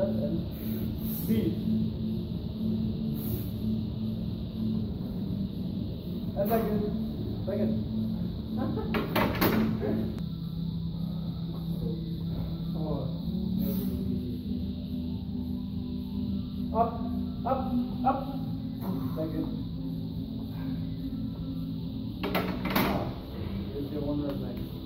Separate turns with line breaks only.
well and B. And back in. Back in. up, up, up. Back in. Ah, there's the one right back.